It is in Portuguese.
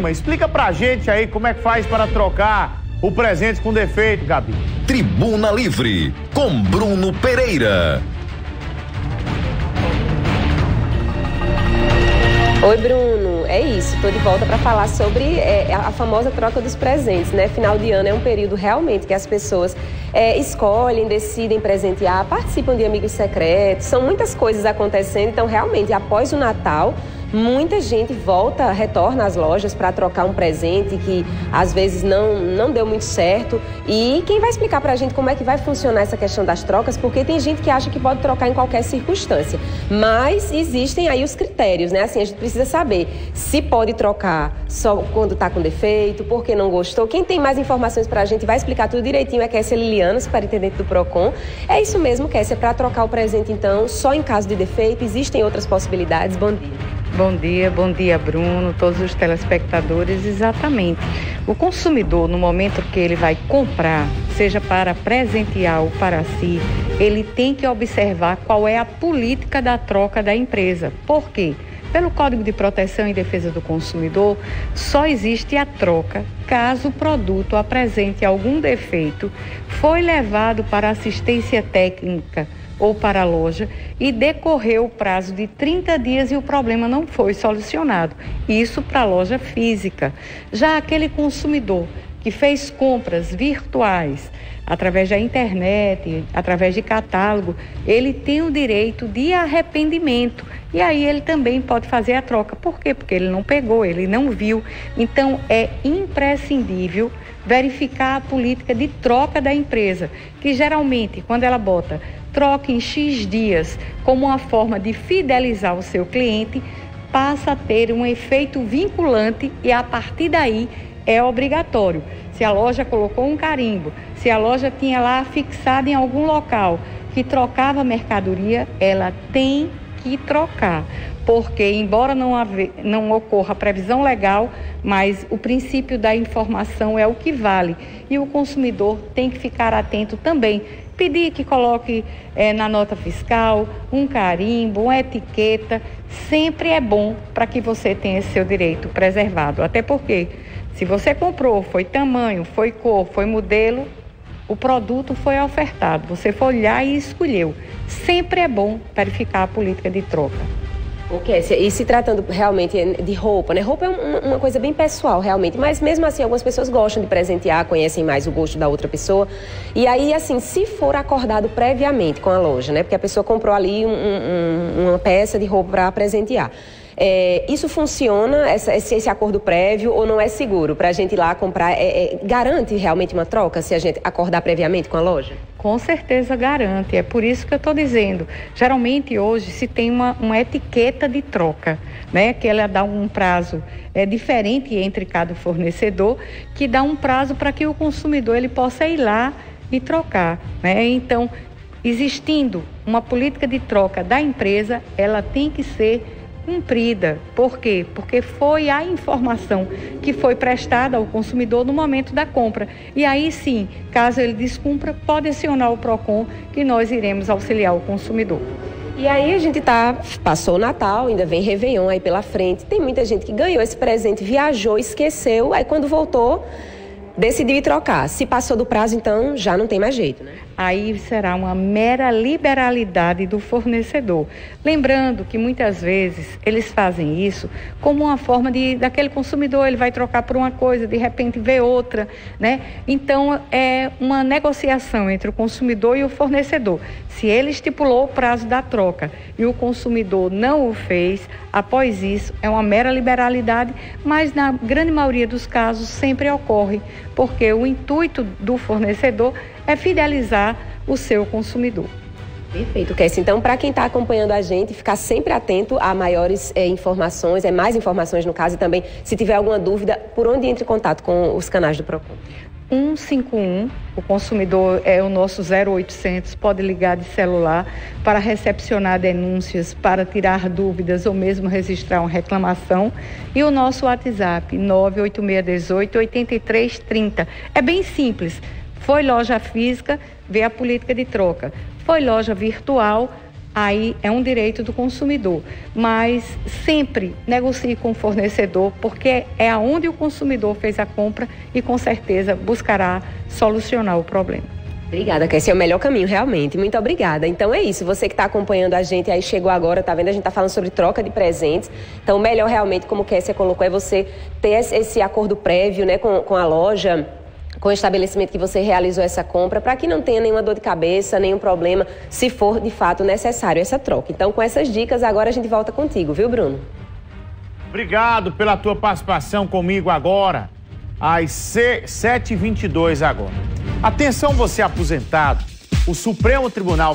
Lima, explica pra gente aí como é que faz para trocar o presente com defeito, Gabi. Tribuna Livre, com Bruno Pereira. Oi, Bruno. É isso. Estou de volta para falar sobre é, a famosa troca dos presentes, né? Final de ano é um período realmente que as pessoas é, escolhem, decidem presentear, participam de amigos secretos. São muitas coisas acontecendo. Então, realmente, após o Natal, Muita gente volta, retorna às lojas para trocar um presente que às vezes não, não deu muito certo. E quem vai explicar para a gente como é que vai funcionar essa questão das trocas? Porque tem gente que acha que pode trocar em qualquer circunstância. Mas existem aí os critérios, né? Assim, a gente precisa saber se pode trocar só quando está com defeito, porque não gostou. Quem tem mais informações para a gente vai explicar tudo direitinho é Kessia Liliana, superintendente do PROCON. É isso mesmo, Kessia, para trocar o presente, então, só em caso de defeito, existem outras possibilidades. Bom dia. Bom dia, bom dia, Bruno, todos os telespectadores. Exatamente. O consumidor, no momento que ele vai comprar, seja para presentear ou para si, ele tem que observar qual é a política da troca da empresa. Por quê? Pelo Código de Proteção e Defesa do Consumidor, só existe a troca caso o produto apresente algum defeito, foi levado para assistência técnica ou para a loja e decorreu o prazo de 30 dias e o problema não foi solucionado. Isso para a loja física. Já aquele consumidor que fez compras virtuais através da internet, através de catálogo, ele tem o direito de arrependimento. E aí ele também pode fazer a troca. Por quê? Porque ele não pegou, ele não viu. Então é imprescindível verificar a política de troca da empresa, que geralmente quando ela bota troca em X dias como uma forma de fidelizar o seu cliente, passa a ter um efeito vinculante e a partir daí é obrigatório. Se a loja colocou um carimbo, se a loja tinha lá fixado em algum local que trocava mercadoria, ela tem que trocar. Porque, embora não, haver, não ocorra previsão legal, mas o princípio da informação é o que vale. E o consumidor tem que ficar atento também pedir que coloque é, na nota fiscal um carimbo, uma etiqueta, sempre é bom para que você tenha seu direito preservado. Até porque, se você comprou, foi tamanho, foi cor, foi modelo, o produto foi ofertado, você foi olhar e escolheu. Sempre é bom verificar a política de troca. Ok, e se tratando realmente de roupa, né? Roupa é uma coisa bem pessoal, realmente. Mas mesmo assim, algumas pessoas gostam de presentear, conhecem mais o gosto da outra pessoa. E aí, assim, se for acordado previamente com a loja, né? Porque a pessoa comprou ali um, um, uma peça de roupa para presentear. É, isso funciona, essa, esse, esse, acordo prévio, ou não é seguro para a gente ir lá comprar? É, é, garante realmente uma troca se a gente acordar previamente com a loja? Com certeza garante. É por isso que eu estou dizendo. Geralmente hoje se tem uma, uma etiqueta de troca, né? Que ela dá um prazo é, diferente entre cada fornecedor, que dá um prazo para que o consumidor ele possa ir lá e trocar. Né? Então, existindo uma política de troca da empresa, ela tem que ser cumprida. Por quê? Porque foi a informação que foi prestada ao consumidor no momento da compra. E aí sim, caso ele descumpra, pode acionar o PROCON que nós iremos auxiliar o consumidor. E aí a gente tá, passou o Natal, ainda vem Réveillon aí pela frente. Tem muita gente que ganhou esse presente, viajou, esqueceu, aí quando voltou, decidiu ir trocar. Se passou do prazo, então já não tem mais jeito, né? Aí será uma mera liberalidade do fornecedor. Lembrando que muitas vezes eles fazem isso como uma forma de daquele consumidor ele vai trocar por uma coisa, de repente vê outra, né? Então é uma negociação entre o consumidor e o fornecedor. Se ele estipulou o prazo da troca e o consumidor não o fez, após isso é uma mera liberalidade, mas na grande maioria dos casos sempre ocorre porque o intuito do fornecedor é fidelizar o seu consumidor. Perfeito, Kessi. Então, para quem está acompanhando a gente, ficar sempre atento a maiores é, informações, é mais informações no caso, e também, se tiver alguma dúvida, por onde entre em contato com os canais do PROCON? 151, o consumidor é o nosso 0800, pode ligar de celular para recepcionar denúncias, para tirar dúvidas ou mesmo registrar uma reclamação. E o nosso WhatsApp, 98618 8330. É bem simples. Foi loja física, vê a política de troca. Foi loja virtual, aí é um direito do consumidor. Mas sempre negocie com o fornecedor, porque é aonde o consumidor fez a compra e com certeza buscará solucionar o problema. Obrigada, que esse é o melhor caminho, realmente. Muito obrigada. Então é isso. Você que está acompanhando a gente aí chegou agora, tá vendo? A gente está falando sobre troca de presentes. Então, o melhor realmente, como o Kessia colocou, é você ter esse acordo prévio né, com, com a loja com o estabelecimento que você realizou essa compra, para que não tenha nenhuma dor de cabeça, nenhum problema, se for de fato necessário essa troca. Então, com essas dicas, agora a gente volta contigo, viu, Bruno? Obrigado pela tua participação comigo agora, às 7h22 agora. Atenção você aposentado, o Supremo Tribunal